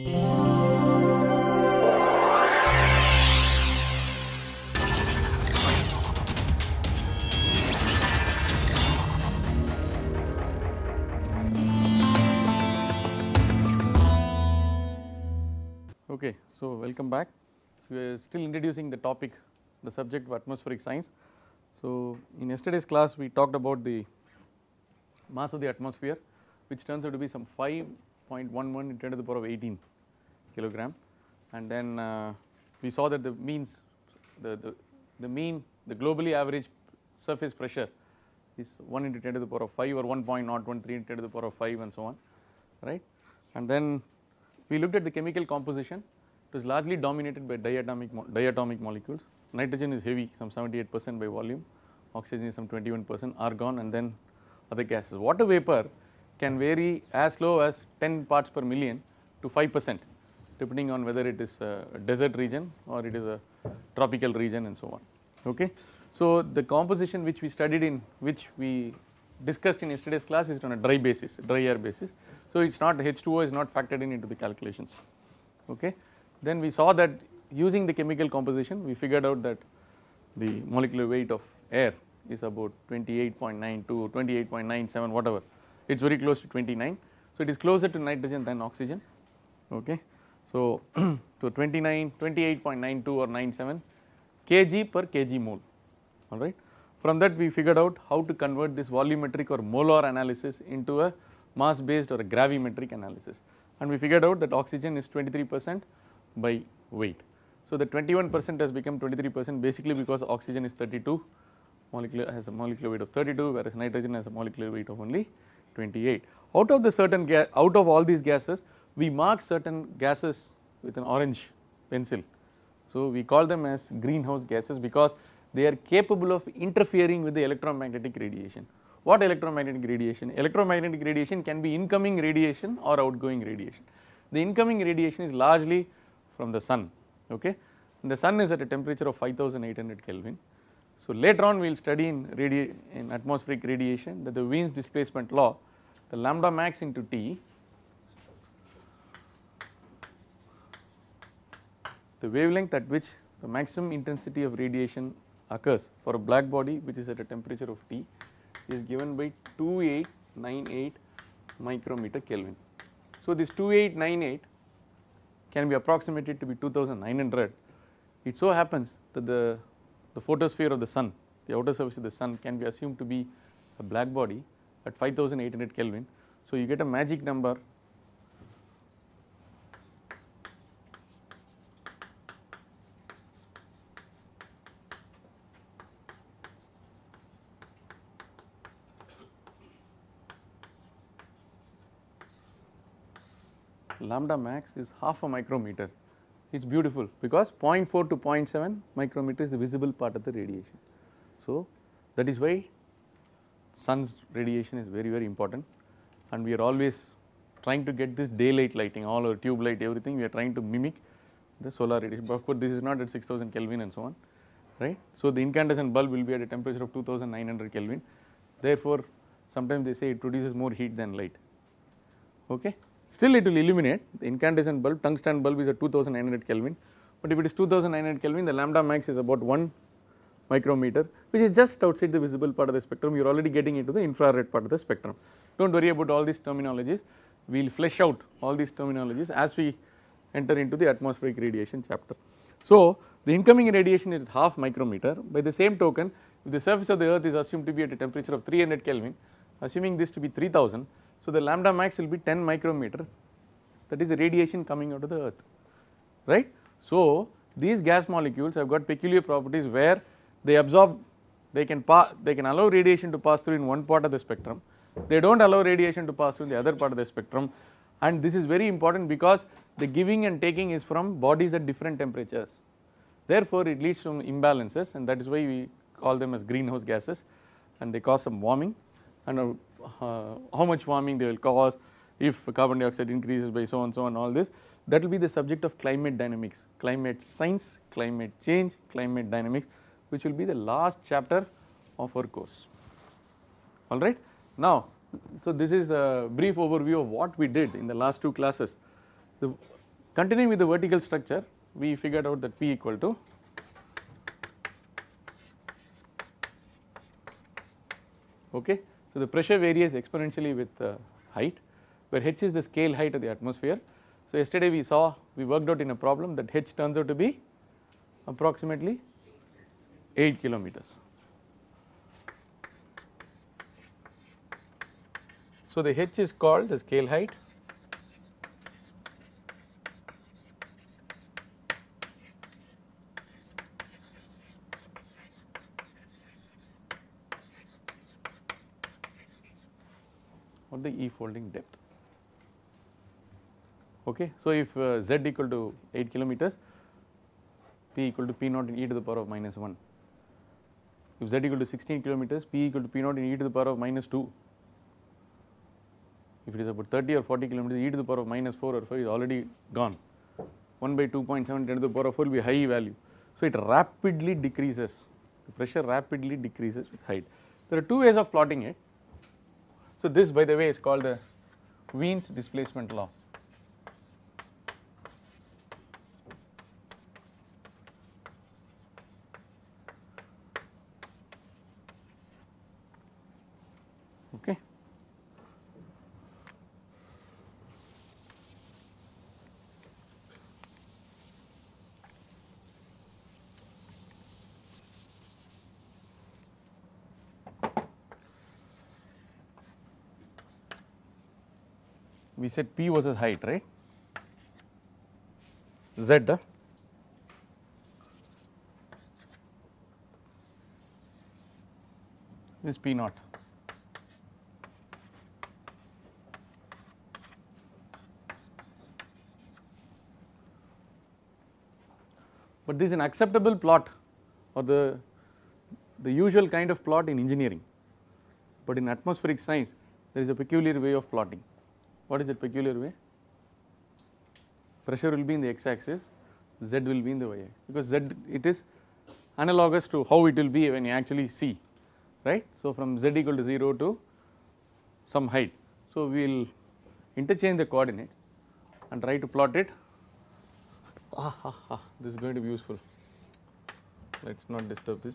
Okay, so welcome back. We are still introducing the topic, the subject of atmospheric science. So in yesterday's class we talked about the mass of the atmosphere which turns out to be some 5.11 into 10 to the power of 18 kilogram. And then uh, we saw that the means the, the, the mean the globally average surface pressure is 1 into 10 to the power of 5 or 1.013 into 10 to the power of 5 and so on right? And then we looked at the chemical composition. It was largely dominated by diatomic diatomic molecules. Nitrogen is heavy some 78 percent by volume oxygen is some 21 percent argon and then other gases. Water vapor can vary as low as 10 parts per million to 5 percent depending on whether it is a desert region or it is a tropical region and so on. Okay? So the composition which we studied in which we discussed in yesterday's class is on a dry basis dry air basis. So it is not H2O is not factored in into the calculations. Okay? Then we saw that using the chemical composition we figured out that the molecular weight of air is about 28.92 28.97 whatever it is very close to 29 so it is closer to nitrogen than oxygen. Okay. So to 29 28.92 or 97 kg per kg mole. Alright from that we figured out how to convert this volumetric or molar analysis into a mass based or a gravimetric analysis. And we figured out that oxygen is 23 percent by weight. So the 21 percent has become 23 percent basically because oxygen is 32 molecular has a molecular weight of 32 whereas nitrogen has a molecular weight of only 28. Out of the certain gas out of all these gases we mark certain gases with an orange pencil. So we call them as greenhouse gases because they are capable of interfering with the electromagnetic radiation. What electromagnetic radiation? Electromagnetic radiation can be incoming radiation or outgoing radiation. The incoming radiation is largely from the sun okay the sun is at a temperature of 5800 Kelvin. So later on we will study in, in atmospheric radiation that the Wien's displacement law the lambda max into T the wavelength at which the maximum intensity of radiation occurs for a black body which is at a temperature of T is given by 2898 micrometer Kelvin. So this 2898 can be approximated to be 2900. It so happens that the, the photosphere of the sun, the outer surface of the sun can be assumed to be a black body at 5800 Kelvin. So you get a magic number lambda max is half a micrometer it is beautiful because 0.4 to 0.7 micrometer is the visible part of the radiation. So that is why sun's radiation is very very important. And we are always trying to get this daylight lighting all our tube light everything we are trying to mimic the solar radiation. But of course this is not at 6000 Kelvin and so on right. So the incandescent bulb will be at a temperature of 2900 Kelvin. Therefore sometimes they say it produces more heat than light. Okay still it will illuminate. The incandescent bulb tungsten bulb is at 2900 Kelvin. But if it is 2900 Kelvin the lambda max is about 1 micrometer which is just outside the visible part of the spectrum. You are already getting into the infrared part of the spectrum. Do not worry about all these terminologies. We will flesh out all these terminologies as we enter into the atmospheric radiation chapter. So the incoming radiation is half micrometer. By the same token if the surface of the earth is assumed to be at a temperature of 300 Kelvin assuming this to be 3000 so the lambda max will be 10 micrometer. That is the radiation coming out of the earth right. So these gas molecules have got peculiar properties where they absorb they can pass they can allow radiation to pass through in one part of the spectrum. They do not allow radiation to pass through in the other part of the spectrum. And this is very important because the giving and taking is from bodies at different temperatures. Therefore it leads to imbalances and that is why we call them as greenhouse gases and they cause some warming and Uh, how much warming they will cause if carbon dioxide increases by so and so and all this that will be the subject of climate dynamics, climate science, climate change, climate dynamics which will be the last chapter of our course alright. Now so this is a brief overview of what we did in the last two classes. The, Continuing with the vertical structure we figured out that P equal to okay. So, the pressure varies exponentially with uh, height where h is the scale height of the atmosphere. So, yesterday we saw we worked out in a problem that h turns out to be approximately 8 kilometers. So, the h is called the scale height the E folding depth. Okay. So, if uh, z equal to 8 kilometers, p equal to p naught in e to the power of minus 1. If z equal to 16 kilometers, p equal to p naught in e to the power of minus 2. If it is about 30 or 40 kilometers, e to the power of minus 4 or 5 is already gone. 1 by 2.7 10 to the power of 4 will be high value. So, it rapidly decreases, the pressure rapidly decreases with height. There are two ways of plotting it. So, this by the way is called the Wien's displacement law. Okay. We said P versus height, right? Z. Uh, this P naught. But this is an acceptable plot or the, the usual kind of plot in engineering, but in atmospheric science there is a peculiar way of plotting. What is that peculiar way? Pressure will be in the x axis, z will be in the y axis because z it is analogous to how it will be when you actually see right. So, from z equal to 0 to some height. So, we will interchange the coordinates and try to plot it. Ah, ah, ah, this is going to be useful. Let us not disturb this.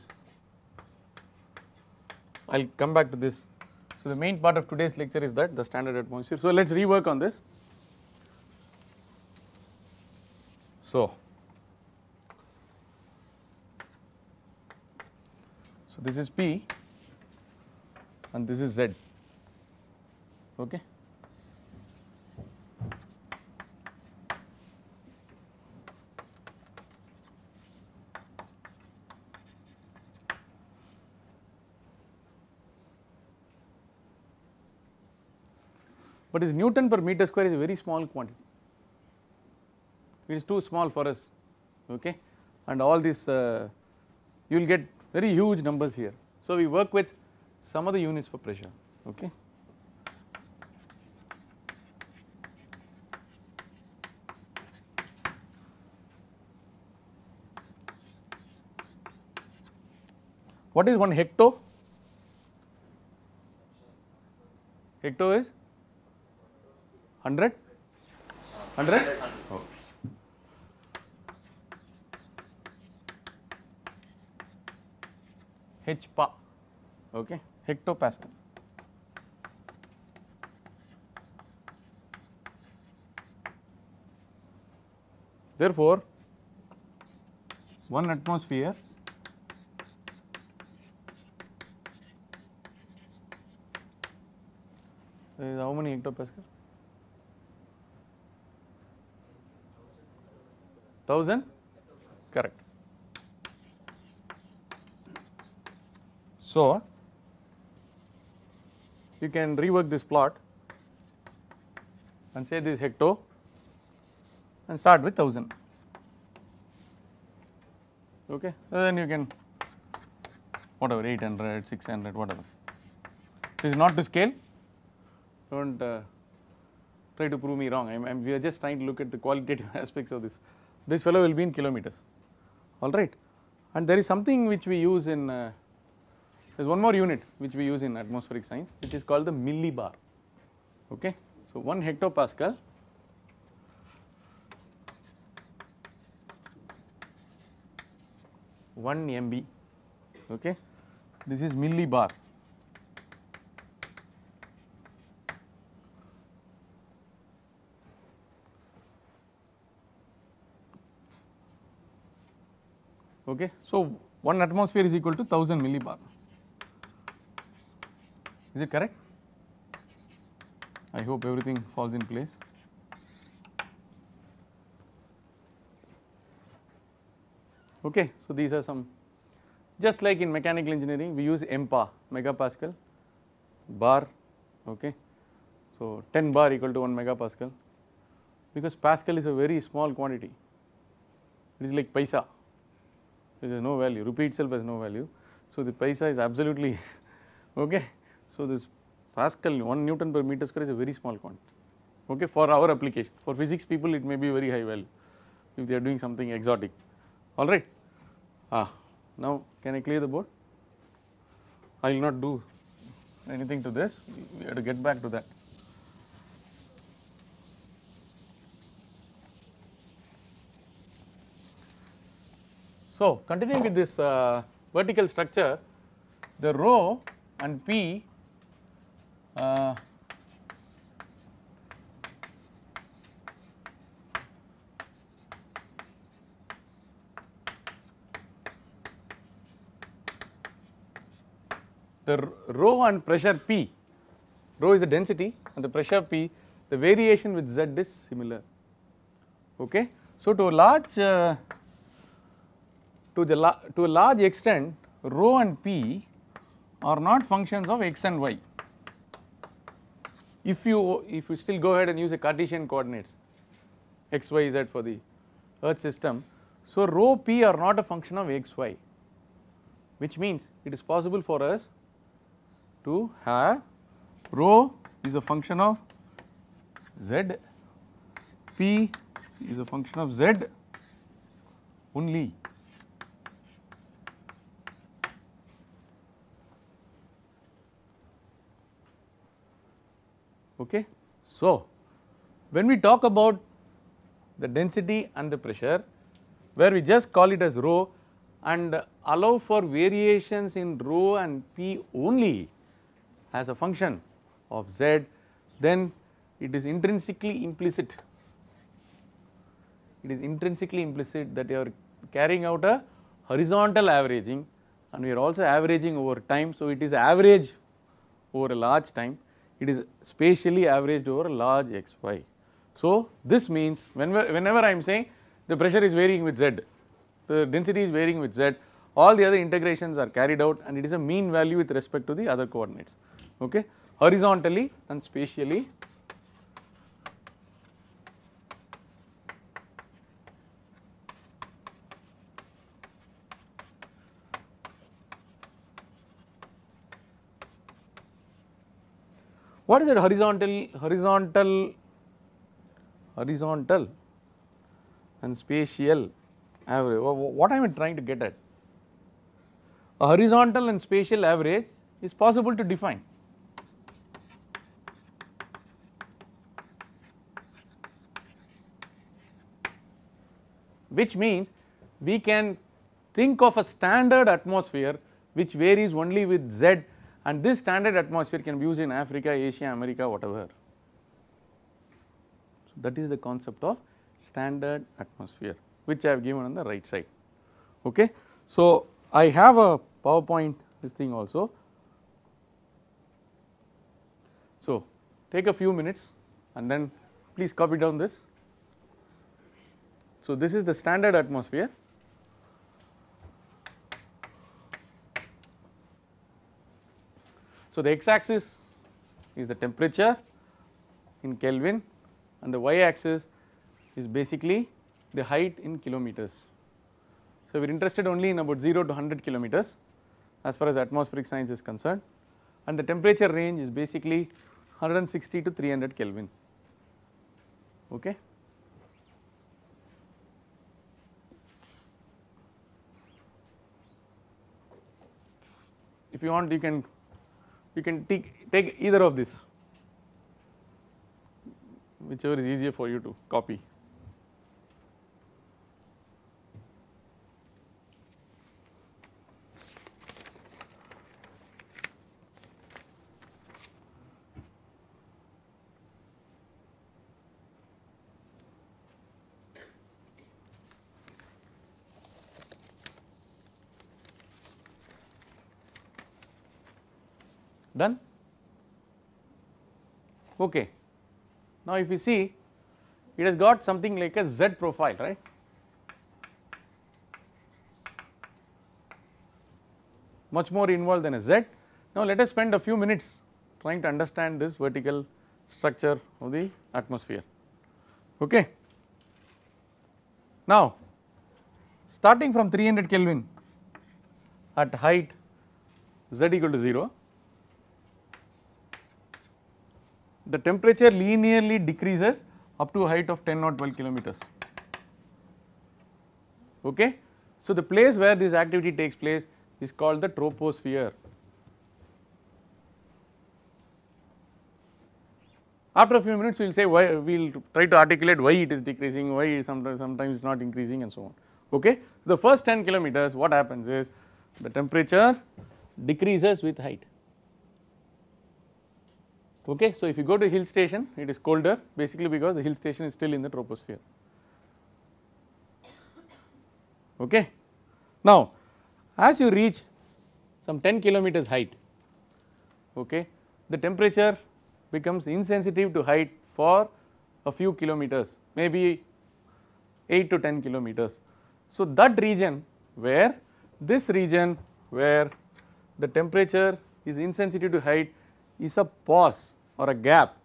I will come back to this so, the main part of today's lecture is that the standard atmosphere. So, let us rework on this. So, so this is P and this is Z. Okay. But this Newton per meter square is a very small quantity. It is too small for us, okay, and all this uh, you will get very huge numbers here. So, we work with some other units for pressure, okay. What is one hecto? Hecto is 100? 100? Oh. H pa, okay, hectopascal. Therefore, one atmosphere is how many hectopascal? 1000 correct. So, you can rework this plot and say this hecto and start with 1000 okay then you can whatever 800 600 whatever. This is not to scale. Do not uh, try to prove me wrong. I am we are just trying to look at the qualitative aspects of this this fellow will be in kilometers. All right. And there is something which we use in uh, there is one more unit which we use in atmospheric science which is called the millibar. Okay. So, 1 hectopascal. One MB okay? This is millibar. Okay? So 1 atmosphere is equal to 1000 millibar. Is it correct? I hope everything falls in place. Okay so these are some just like in mechanical engineering we use MPa megapascal bar okay? So 10 bar equal to 1 megapascal because pascal is a very small quantity. It is like paisa there is no value. Rupee itself has no value. So the paisa is absolutely okay. So this pascal 1 newton per meter square is a very small quantity. Okay for our application. For physics people it may be very high value if they are doing something exotic. Alright ah now can I clear the board? I will not do anything to this. We have to get back to that So, continuing with this uh, vertical structure, the rho and P uh, the rho and pressure P, rho is the density and the pressure P, the variation with Z is similar. Okay. So, to a large uh, to the to a large extent rho and p are not functions of x and y. If you if you still go ahead and use a Cartesian coordinates x y z for the earth system, so rho p are not a function of x y which means it is possible for us to have rho is a function of z, p is a function of z only okay. So, when we talk about the density and the pressure where we just call it as rho and allow for variations in rho and p only as a function of z then it is intrinsically implicit it is intrinsically implicit that you are carrying out a horizontal averaging and we are also averaging over time. So, it is average over a large time it is spatially averaged over a large xy. So, this means whenever, whenever I am saying the pressure is varying with z, the density is varying with z, all the other integrations are carried out and it is a mean value with respect to the other coordinates okay horizontally and spatially What is that horizontal, horizontal, horizontal and spatial average? What am I trying to get at? A horizontal and spatial average is possible to define. Which means we can think of a standard atmosphere which varies only with z and this standard atmosphere can be used in Africa, Asia, America whatever. So, that is the concept of standard atmosphere which I have given on the right side. Okay. So, I have a PowerPoint this thing also. So, take a few minutes and then please copy down this. So, this is the standard atmosphere So, the x axis is the temperature in Kelvin and the y axis is basically the height in kilometers. So, we are interested only in about 0 to 100 kilometers as far as atmospheric science is concerned and the temperature range is basically 160 to 300 Kelvin. Okay. If you want you can you can take, take either of this whichever is easier for you to copy. Done. Okay. Now if you see it has got something like a Z profile right. Much more involved than a Z. Now let us spend a few minutes trying to understand this vertical structure of the atmosphere. Okay. Now starting from 300 Kelvin at height z equal to 0, the temperature linearly decreases up to a height of 10 or 12 kilometers. Okay. So, the place where this activity takes place is called the troposphere. After a few minutes we will say why we will try to articulate why it is decreasing, why sometimes sometimes it is not increasing and so on. Okay. So, the first 10 kilometers what happens is the temperature decreases with height. Okay. So, if you go to hill station it is colder basically because the hill station is still in the troposphere. Okay. Now, as you reach some 10 kilometers height, okay, the temperature becomes insensitive to height for a few kilometers maybe 8 to 10 kilometers. So, that region where this region where the temperature is insensitive to height is a pause or a gap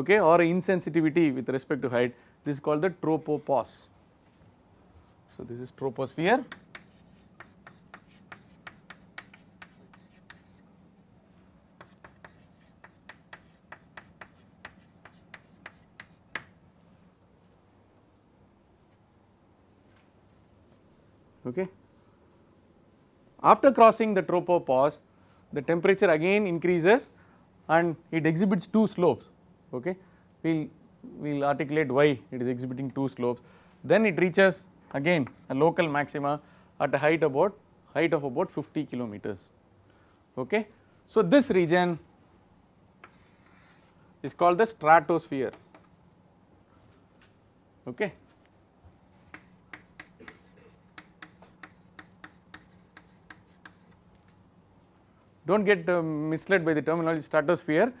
okay or insensitivity with respect to height this is called the tropopause. So, this is troposphere okay. After crossing the tropopause the temperature again increases and it exhibits two slopes okay. We will we'll articulate why it is exhibiting two slopes then it reaches again a local maxima at a height about height of about 50 kilometers okay. So this region is called the stratosphere okay. Do not get uh, misled by the terminology stratosphere.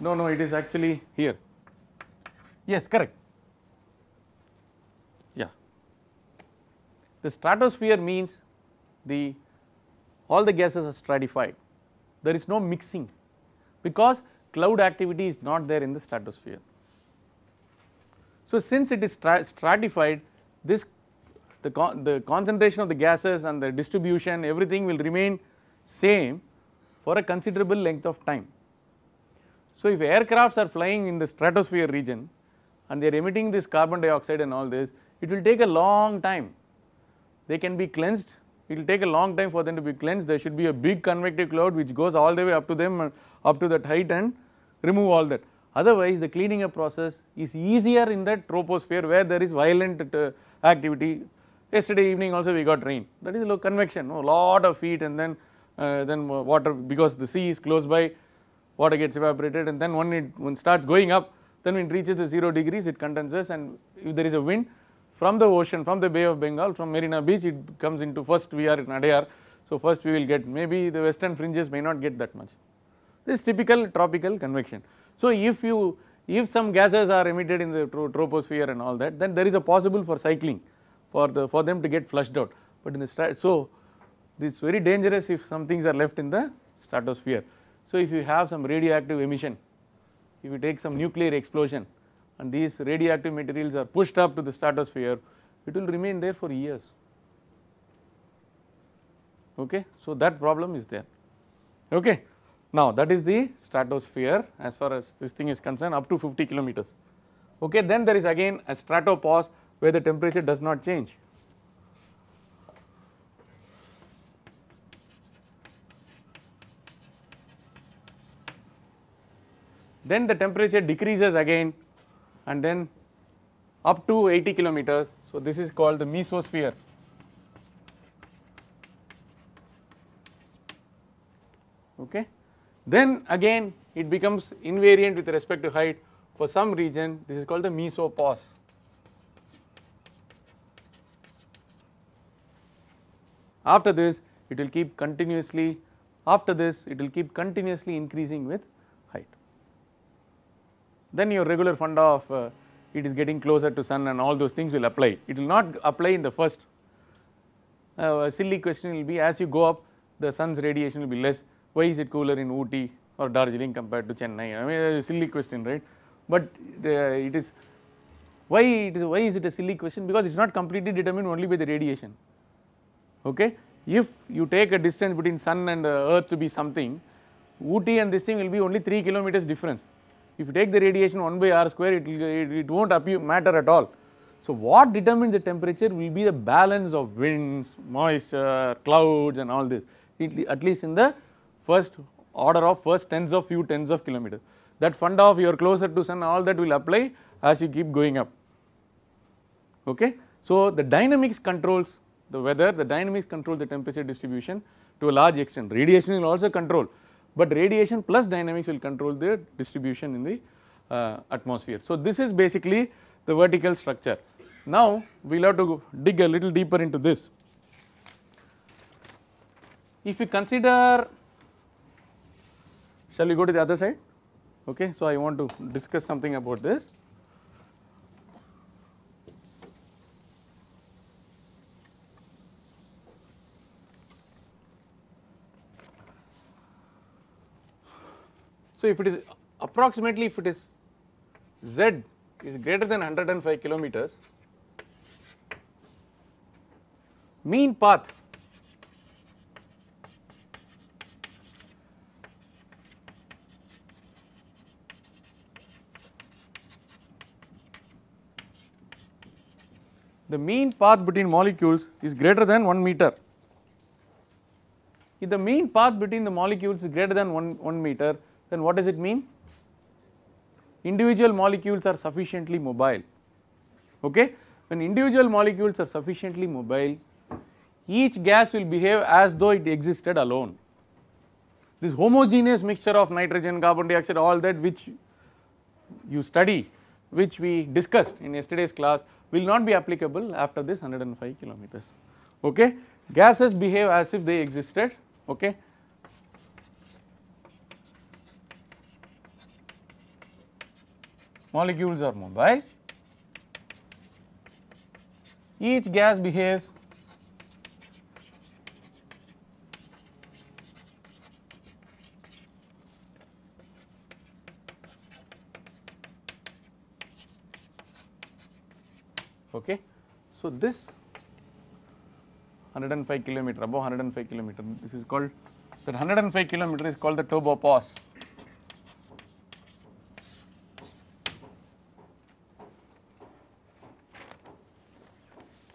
No, no, it is actually here. Yes, correct. Yeah. The stratosphere means the all the gases are stratified. There is no mixing because cloud activity is not there in the stratosphere. So, since it is stratified this the, con the concentration of the gases and the distribution everything will remain same for a considerable length of time. So, if aircrafts are flying in the stratosphere region and they are emitting this carbon dioxide and all this, it will take a long time. They can be cleansed, it will take a long time for them to be cleansed. There should be a big convective cloud which goes all the way up to them up to that height and remove all that. Otherwise, the cleaning up process is easier in the troposphere where there is violent uh, activity. Yesterday evening also we got rain that is low convection, a lot of heat and then uh, then water because the sea is close by water gets evaporated and then when it when starts going up then when it reaches the 0 degrees it condenses and if there is a wind from the ocean from the Bay of Bengal from Marina Beach it comes into first we are in Adyar. So, first we will get maybe the western fringes may not get that much this is typical tropical convection. So, if you if some gases are emitted in the troposphere and all that then there is a possible for cycling for the for them to get flushed out. But in the so it is very dangerous if some things are left in the stratosphere. So if you have some radioactive emission if you take some nuclear explosion and these radioactive materials are pushed up to the stratosphere it will remain there for years. Okay? So that problem is there. Okay now that is the stratosphere as far as this thing is concerned up to 50 kilometers. Okay, then there is again a stratopause where the temperature does not change. Then the temperature decreases again and then up to 80 kilometers. So, this is called the mesosphere. Okay. Then again it becomes invariant with respect to height for some region this is called the mesopause. after this it will keep continuously after this it will keep continuously increasing with height. Then your regular funda of uh, it is getting closer to sun and all those things will apply. It will not apply in the first uh, silly question will be as you go up the sun's radiation will be less why is it cooler in Ooty or Darjeeling compared to Chennai? I mean a silly question right? But uh, it is why it is why is it a silly question? Because it is not completely determined only by the radiation. Okay? If you take a distance between sun and earth to be something Ooty and this thing will be only 3 kilometers difference. If you take the radiation 1 by r square it will it, it won't appear matter at all. So what determines the temperature will be the balance of winds moisture clouds and all this. It, at least in the first order of first tens of few tens of kilometers that funda of you are closer to sun all that will apply as you keep going up okay. So the dynamics controls the weather, the dynamics control the temperature distribution to a large extent, radiation will also control, but radiation plus dynamics will control the distribution in the uh, atmosphere. So this is basically the vertical structure. Now we will have to dig a little deeper into this. If you consider, shall we go to the other side? Okay, so I want to discuss something about this. So, if it is approximately if it is z is greater than 105 kilometers, mean path the mean path between molecules is greater than 1 meter. If the mean path between the molecules is greater than 1, 1 meter, then what does it mean? Individual molecules are sufficiently mobile. Okay? When individual molecules are sufficiently mobile, each gas will behave as though it existed alone. This homogeneous mixture of nitrogen, carbon dioxide, all that which you study, which we discussed in yesterday's class will not be applicable after this 105 kilometers. Okay? Gases behave as if they existed. Okay? molecules are mobile, each gas behaves okay. So, this 105 kilometer above 105 kilometer this is called that 105 kilometer is called the turbopause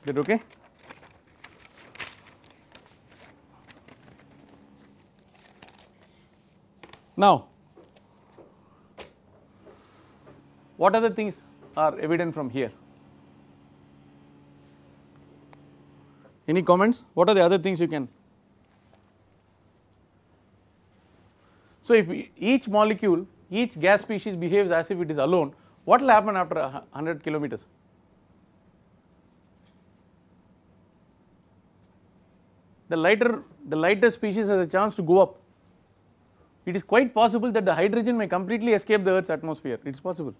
that okay? Now, what other things are evident from here? Any comments? What are the other things you can? So, if each molecule, each gas species behaves as if it is alone, what will happen after 100 kilometers? the lighter the lighter species has a chance to go up. It is quite possible that the hydrogen may completely escape the earth's atmosphere it is possible.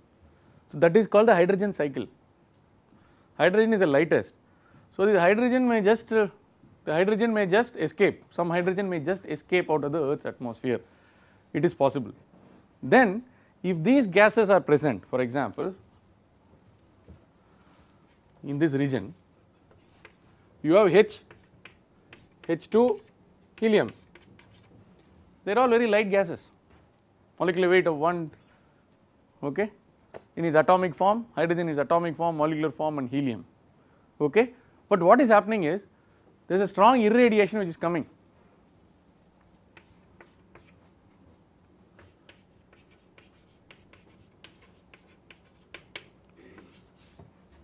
So that is called the hydrogen cycle. Hydrogen is the lightest. So the hydrogen may just uh, the hydrogen may just escape. Some hydrogen may just escape out of the earth's atmosphere. It is possible. Then if these gases are present for example in this region you have H H2 helium. They are all very light gases. Molecular weight of 1 okay? In its atomic form hydrogen is atomic form molecular form and helium okay but what is happening is there is a strong irradiation which is coming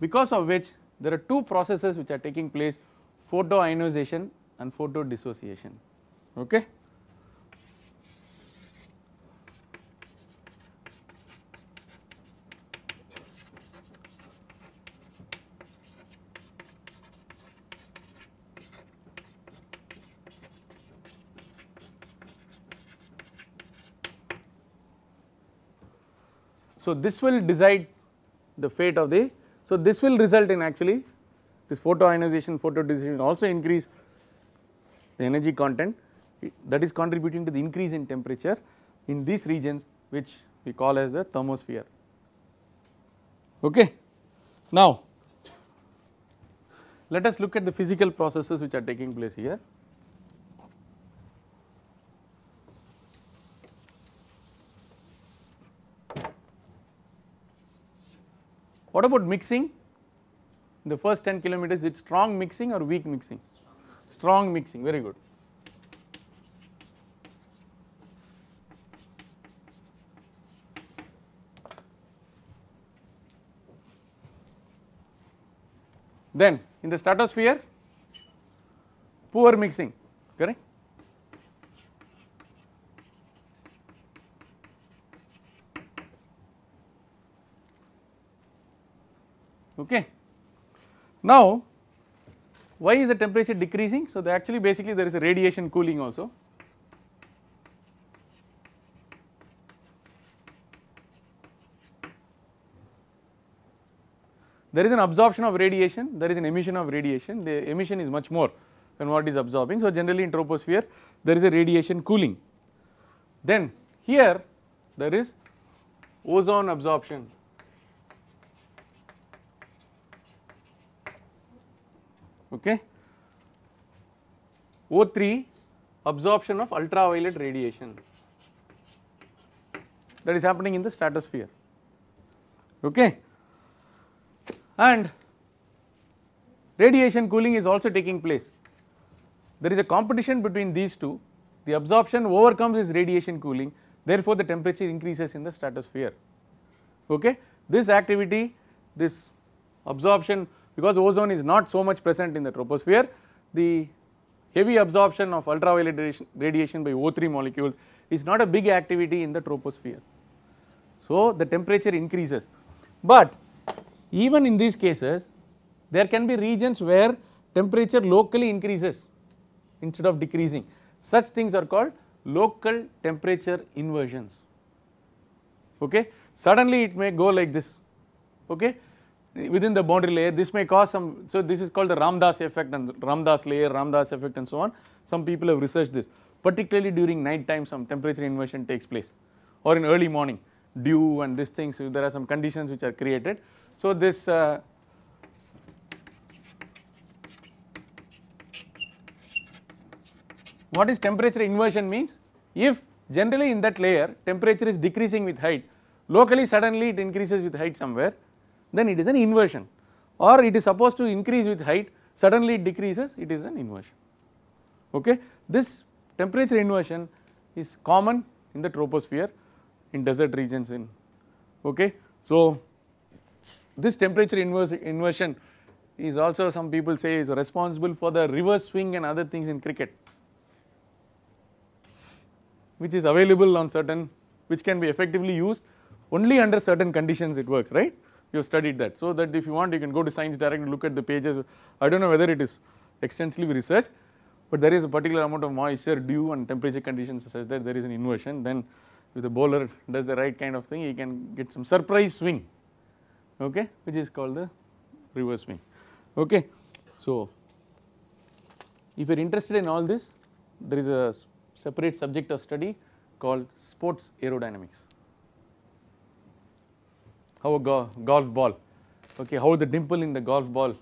because of which there are two processes which are taking place photoionization and photo dissociation. Okay. So, this will decide the fate of the, so this will result in actually this photoionization, photodissociation also increase the energy content that is contributing to the increase in temperature in these regions which we call as the thermosphere. Okay. Now, let us look at the physical processes which are taking place here. What about mixing? In the first 10 kilometers, it's strong mixing or weak mixing? Strong mixing, very good. Then in the stratosphere, poor mixing, correct? Okay. Now, why is the temperature decreasing? So, actually basically there is a radiation cooling also. There is an absorption of radiation, there is an emission of radiation, the emission is much more than what is absorbing. So, generally in troposphere there is a radiation cooling. Then here there is ozone absorption okay. O3 absorption of ultraviolet radiation. That is happening in the stratosphere. Okay? And radiation cooling is also taking place. There is a competition between these two. The absorption overcomes this radiation cooling. Therefore the temperature increases in the stratosphere. Okay? This activity this absorption because ozone is not so much present in the troposphere, the heavy absorption of ultraviolet radiation by O3 molecules is not a big activity in the troposphere. So, the temperature increases, but even in these cases there can be regions where temperature locally increases instead of decreasing. Such things are called local temperature inversions. Okay? Suddenly it may go like this. Okay within the boundary layer this may cause some so this is called the Ramdas effect and Ramdas layer Ramdas effect and so on. Some people have researched this particularly during night time some temperature inversion takes place or in early morning dew and these things so there are some conditions which are created. So this uh, what is temperature inversion means? If generally in that layer temperature is decreasing with height locally suddenly it increases with height somewhere then it is an inversion or it is supposed to increase with height suddenly it decreases it is an inversion okay. This temperature inversion is common in the troposphere in desert regions in okay. So this temperature inversion is also some people say is responsible for the reverse swing and other things in cricket which is available on certain which can be effectively used only under certain conditions it works right you have studied that. So that if you want you can go to science direct and look at the pages I do not know whether it is extensively researched but there is a particular amount of moisture dew and temperature conditions such that there is an inversion then if the bowler does the right kind of thing he can get some surprise swing okay which is called the reverse swing okay. So if you are interested in all this there is a separate subject of study called sports aerodynamics how a go golf ball, okay, how the dimple in the golf ball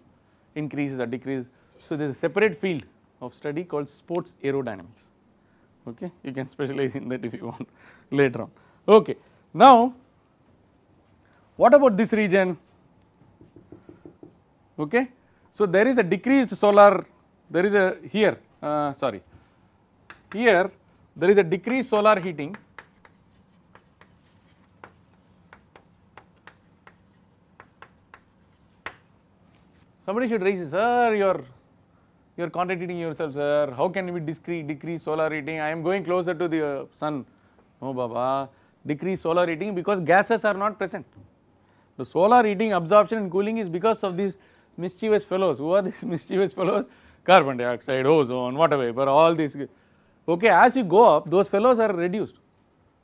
increases or decreases. So, there is a separate field of study called sports aerodynamics, okay, you can specialize in that if you want later on. Okay. Now, what about this region? Okay. So, there is a decreased solar, there is a here, uh, sorry, here there is a decreased solar heating Somebody should raise sir, you are you are contradicting yourself, sir. How can we decrease, decrease solar heating? I am going closer to the uh, sun. No, Baba, decrease solar heating because gases are not present. The solar heating absorption and cooling is because of these mischievous fellows. Who are these mischievous fellows? Carbon dioxide, ozone, whatever, all these. Okay, as you go up, those fellows are reduced.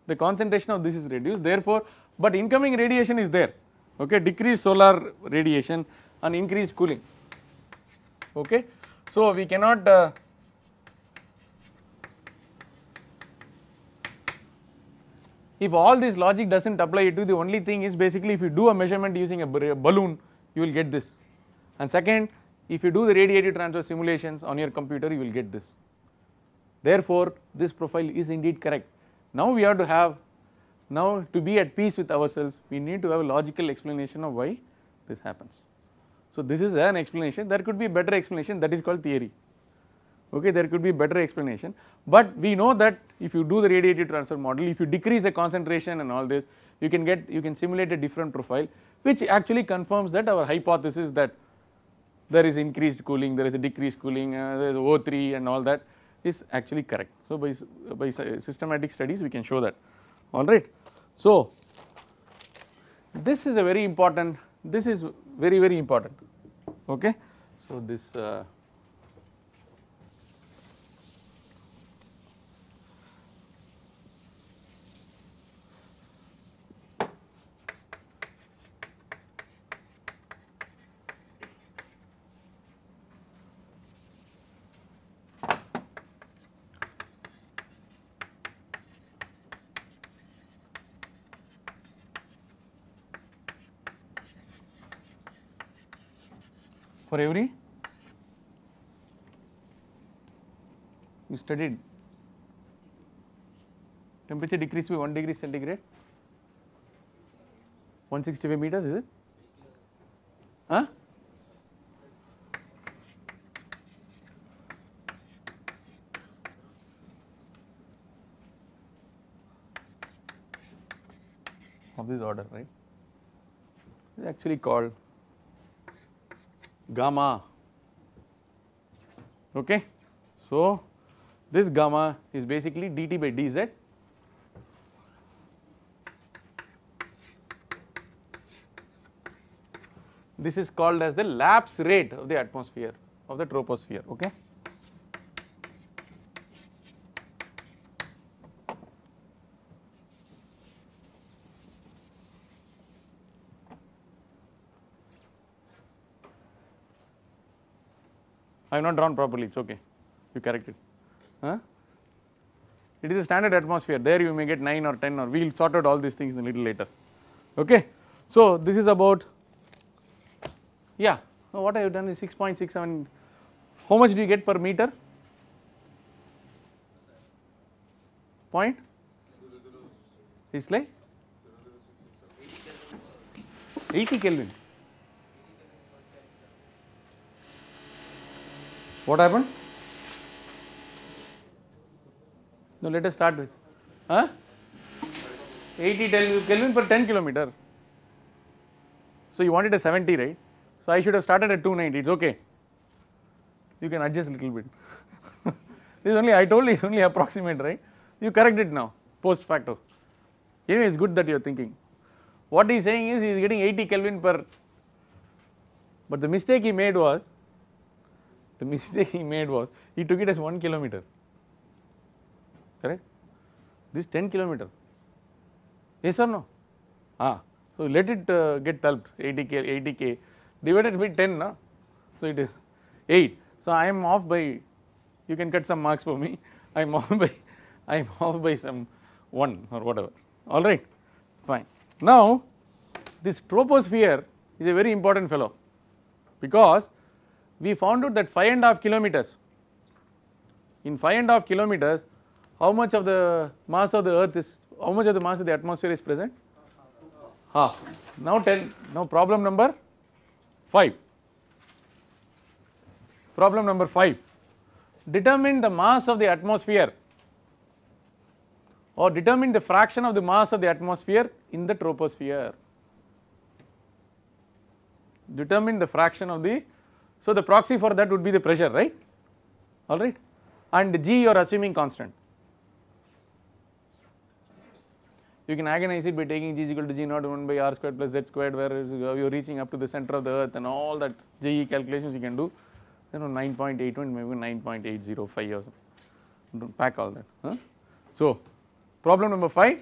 the concentration of this is reduced therefore, but incoming radiation is there okay decreased solar radiation and increased cooling okay. So, we cannot uh, if all this logic does not apply to the only thing is basically if you do a measurement using a balloon you will get this and second if you do the radiative transfer simulations on your computer you will get this. Therefore, this profile is indeed correct. Now we have to have now to be at peace with ourselves we need to have a logical explanation of why this happens. So, this is an explanation there could be a better explanation that is called theory okay there could be better explanation but we know that if you do the radiative transfer model if you decrease the concentration and all this you can get you can simulate a different profile which actually confirms that our hypothesis that there is increased cooling there is a decreased cooling uh, there is O3 and all that is actually correct. So, by, by systematic studies we can show that alright. So, this is a very important this is very very important okay. So, this uh, for every? You studied. Temperature decrease by 1 degree centigrade. 165 meters is it? Huh? Of this order right? It is actually called gamma okay. So, this gamma is basically dt by dz this is called as the lapse rate of the atmosphere of the troposphere okay. I have not drawn properly. It is okay. You correct it huh? it is a standard atmosphere. There you may get 9 or 10 or we will sort out all these things a little later. Okay. So this is about yeah. What I have done is 6.67 how much do you get per meter? Point? It's like 80 Kelvin What happened? Now let us start with huh? 80 Kelvin per 10 kilometer. So you wanted a 70 right? So I should have started at 290 it's okay. You can adjust a little bit. this is only I told you it's only approximate right? You correct it now post facto. Anyway it's good that you are thinking. What he is saying is he is getting 80 Kelvin per but the mistake he made was the mistake he made was he took it as 1 kilometer. Correct? This 10 kilometer. Yes or no? Ah so let it uh, get tulped 80 k 80 k. Divided by 10 no so it is 8 so i am off by you can cut some marks for me. I am off by i am off by some 1 or whatever. All right fine. Now this troposphere is a very important fellow because we found out that 5 and half kilometers, in 5 and half kilometers how much of the mass of the earth is, how much of the mass of the atmosphere is present? Half. Now tell, now problem number 5. Problem number 5. Determine the mass of the atmosphere or determine the fraction of the mass of the atmosphere in the troposphere. Determine the fraction of the so, the proxy for that would be the pressure right alright and g you are assuming constant. You can agonize it by taking g is equal to g naught 1 by r squared plus z squared where you are reaching up to the center of the earth and all that JE calculations you can do you know 9.81 maybe 9.805 or something pack all that. Huh? So, problem number 5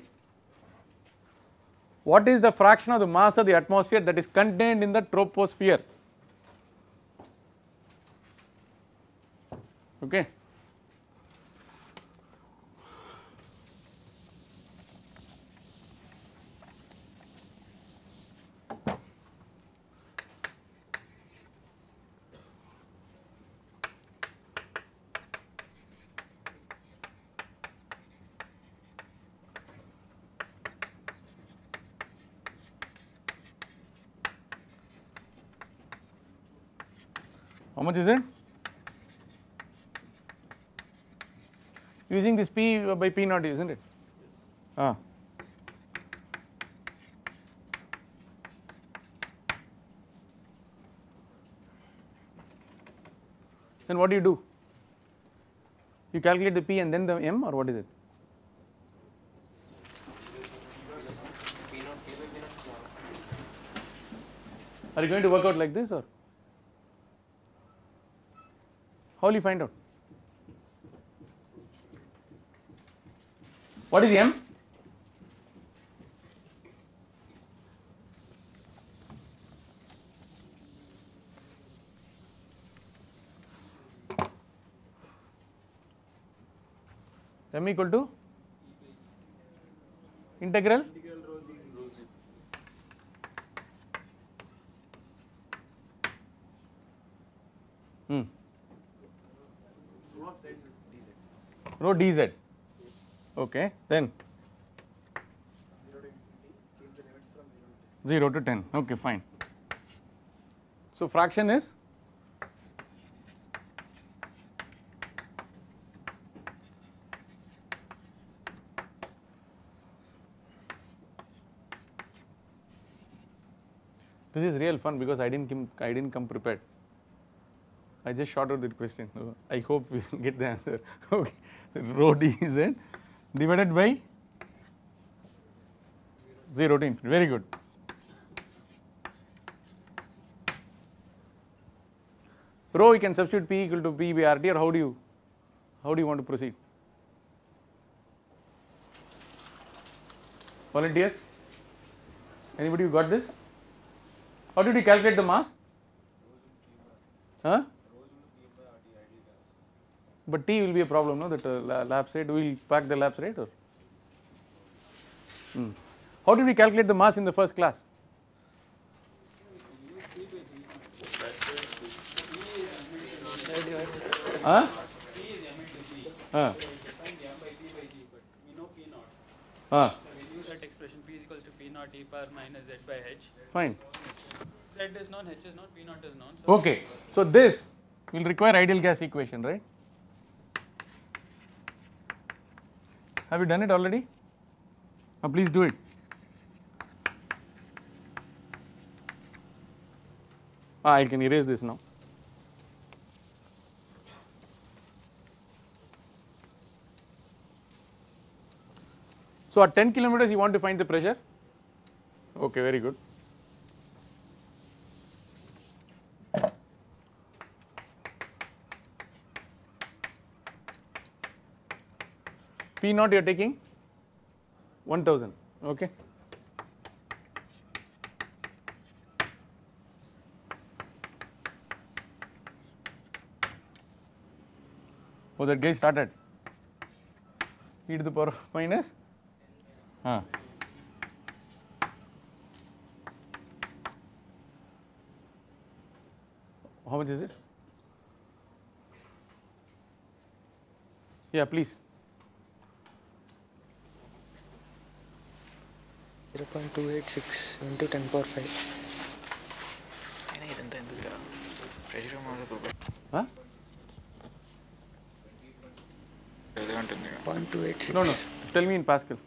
what is the fraction of the mass of the atmosphere that is contained in the troposphere okay How much is it? Using this P by P naught, isn't it? Ah. Then what do you do? You calculate the P and then the M or what is it? Are you going to work out like this or? How will you find out? What is M? M equal to integral hmm. rho dz okay then. 0 to 10 okay fine. So fraction is? This is real fun because i didn't i didn't come prepared. I just shot out the question. I hope we get the answer. Okay, rho dz divided by 0 to infinity. Very good. Rho you can substitute P equal to P by RT or how do you how do you want to proceed? Volunteers? Anybody who got this? How did you calculate the mass? Huh? But T will be a problem, no? That uh, lapse rate, we will pack the lapse rate or? Hmm. How did we calculate the mass in the first class? Huh? We use that expression P is equals to P naught e power minus Z by H. Fine. Z is known, H is known, P naught is known. So Okay. So this will require ideal gas equation, right? Have you done it already? Uh, please do it. Ah, I can erase this now. So at 10 kilometers you want to find the pressure? Okay, very good. P naught you are taking 1000 okay. Oh that guy started e to the power minus huh. How much is it? Yeah, please. 0.286 into 10 power 5 ಏನಿದೆ ಅಂತ pressure ಮಾಡಬೇಕು ಹಾ Point two eight six. No, no. Tell me in Pascal.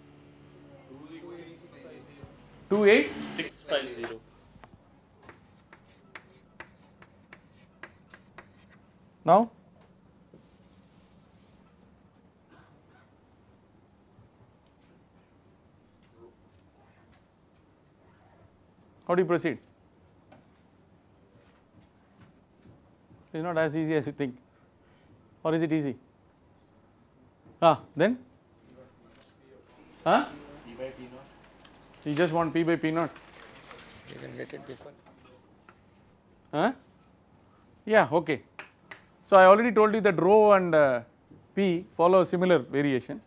Two eight six five zero. Now. How do you proceed? It's not as easy as you think. Or is it easy? Ah, then? Huh? P by P naught. you just want P by P naught? You can get it before. Huh? Yeah, okay. So I already told you that rho and uh, P follow a similar variation.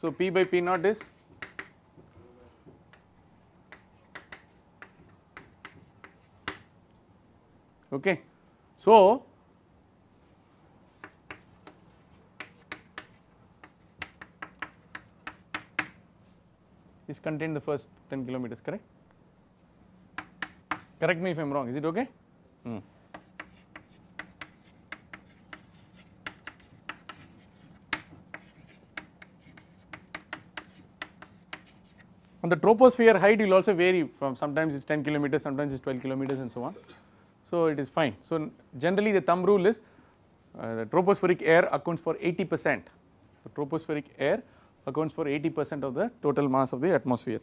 So P by P naught is okay. So is contained the first 10 kilometers, correct? Correct me if I am wrong, is it okay? Hmm. On the troposphere height will also vary from sometimes it is 10 kilometers, sometimes it is 12 kilometers and so on. So it is fine. So generally the thumb rule is uh, the tropospheric air accounts for 80 percent. The tropospheric air accounts for 80 percent of the total mass of the atmosphere.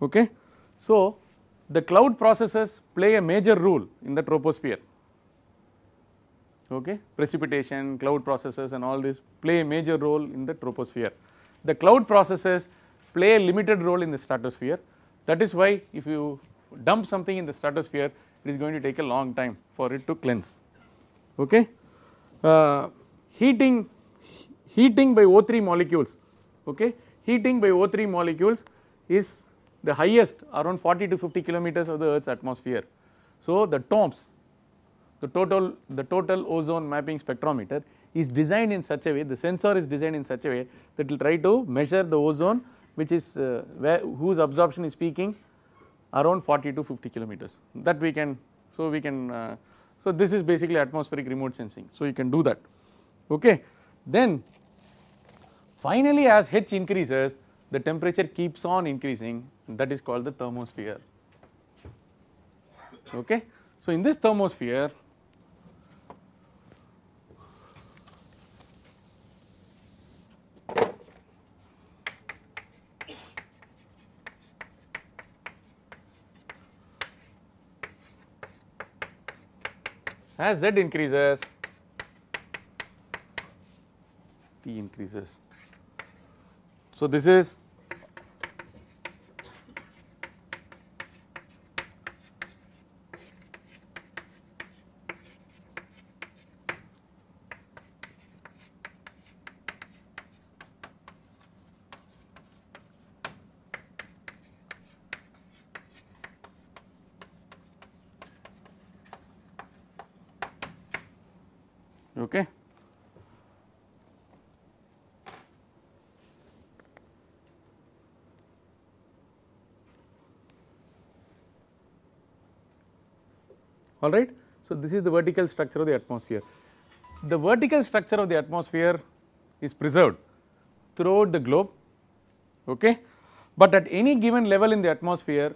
Okay. So the cloud processes play a major role in the troposphere. Okay. Precipitation, cloud processes and all this play a major role in the troposphere. The cloud processes play a limited role in the stratosphere. That is why if you dump something in the stratosphere, it is going to take a long time for it to cleanse. Okay. Uh, heating, heating by O3 molecules, okay. Heating by O3 molecules is the highest around 40 to 50 kilometers of the earth's atmosphere. So the TOMS, the total, the total ozone mapping spectrometer is designed in such a way, the sensor is designed in such a way that will try to measure the ozone which is uh, where whose absorption is peaking around 40 to 50 kilometers. That we can so we can uh, so this is basically atmospheric remote sensing. So you can do that. Okay. Then finally as h increases the temperature keeps on increasing. That is called the thermosphere. Okay. So in this thermosphere as z increases. T increases. So this is okay all right so this is the vertical structure of the atmosphere. The vertical structure of the atmosphere is preserved throughout the globe okay? But at any given level in the atmosphere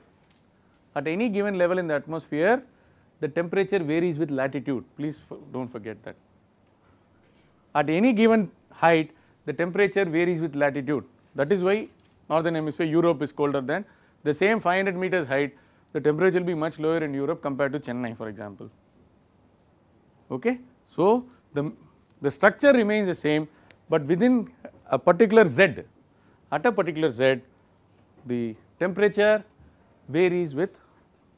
at any given level in the atmosphere the temperature varies with latitude. Please do not forget that. At any given height the temperature varies with latitude. That is why northern hemisphere Europe is colder than the same 500 meters height the temperature will be much lower in Europe compared to Chennai for example okay. So the, the structure remains the same but within a particular z at a particular z the temperature varies with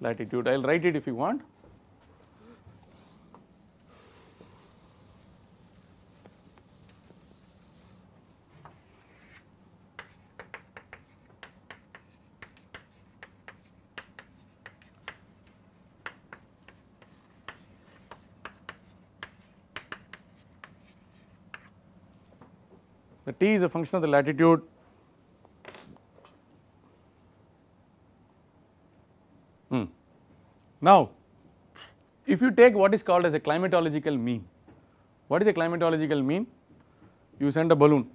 latitude I will write it if you want is a function of the latitude hmm. now if you take what is called as a climatological mean what is a climatological mean? You send a balloon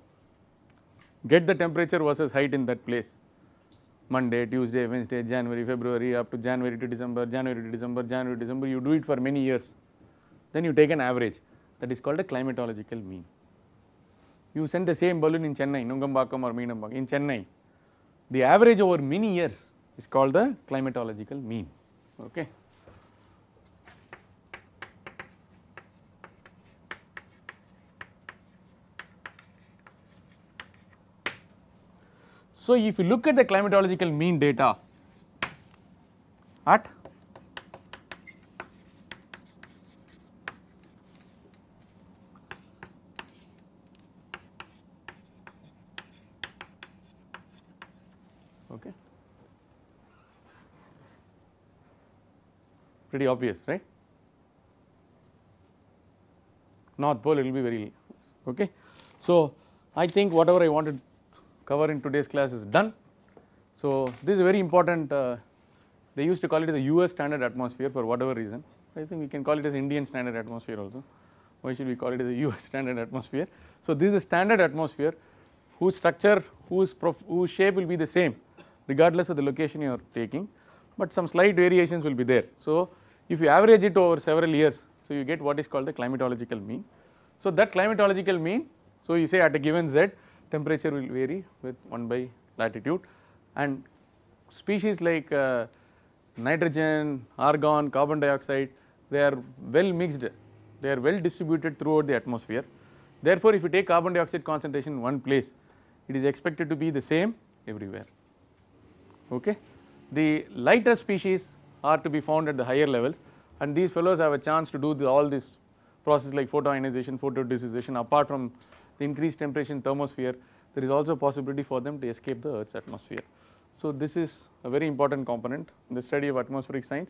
get the temperature versus height in that place. Monday, Tuesday, Wednesday, January, February up to January to December, January to December, January to December you do it for many years. Then you take an average that is called a climatological mean you send the same balloon in Chennai, Nungambakkam or Meenambakkam in Chennai, the average over many years is called the climatological mean. Okay. So, if you look at the climatological mean data at okay pretty obvious right? North pole it will be very okay. So i think whatever i wanted to cover in today's class is done. So this is very important uh, they used to call it a us standard atmosphere for whatever reason. I think we can call it as indian standard atmosphere also. Why should we call it as us standard atmosphere? So this is a standard atmosphere whose structure whose whose shape will be the same regardless of the location you are taking but some slight variations will be there. So if you average it over several years so you get what is called the climatological mean. So that climatological mean so you say at a given z temperature will vary with 1 by latitude. And species like uh, nitrogen, argon, carbon dioxide they are well mixed. They are well distributed throughout the atmosphere. Therefore if you take carbon dioxide concentration in one place it is expected to be the same everywhere. Okay. The lighter species are to be found at the higher levels. And these fellows have a chance to do the, all this process like photoionization, photodissociation apart from the increased temperature in thermosphere there is also a possibility for them to escape the earth's atmosphere. So this is a very important component in the study of atmospheric science,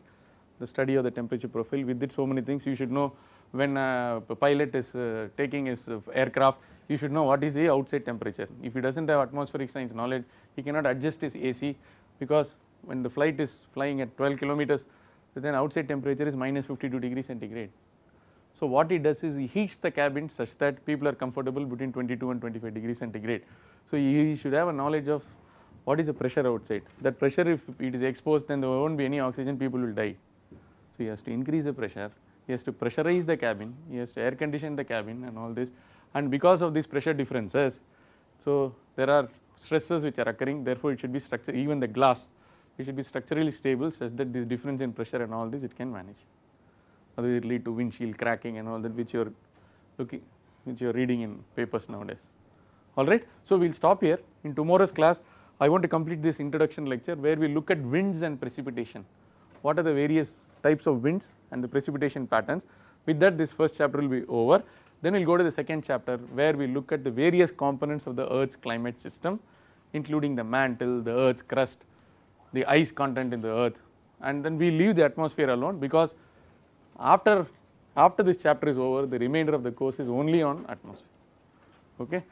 the study of the temperature profile. We did so many things. You should know when a pilot is uh, taking his uh, aircraft you should know what is the outside temperature. If he does not have atmospheric science knowledge he cannot adjust his AC because when the flight is flying at 12 kilometers then outside temperature is minus 52 degree centigrade. So what he does is he heats the cabin such that people are comfortable between 22 and 25 degree centigrade. So he should have a knowledge of what is the pressure outside that pressure if it is exposed then there will not be any oxygen people will die. So he has to increase the pressure, he has to pressurize the cabin, he has to air condition the cabin and all this and because of these pressure differences so there are stresses which are occurring therefore it should be structure even the glass it should be structurally stable such that this difference in pressure and all this it can manage otherwise it lead to windshield cracking and all that which you are looking which you are reading in papers nowadays. Alright. So we will stop here. In tomorrow's class I want to complete this introduction lecture where we look at winds and precipitation. What are the various types of winds and the precipitation patterns? With that this first chapter will be over. Then we will go to the second chapter where we look at the various components of the earth's climate system including the mantle, the earth's crust, the ice content in the earth and then we leave the atmosphere alone because after after this chapter is over the remainder of the course is only on atmosphere okay.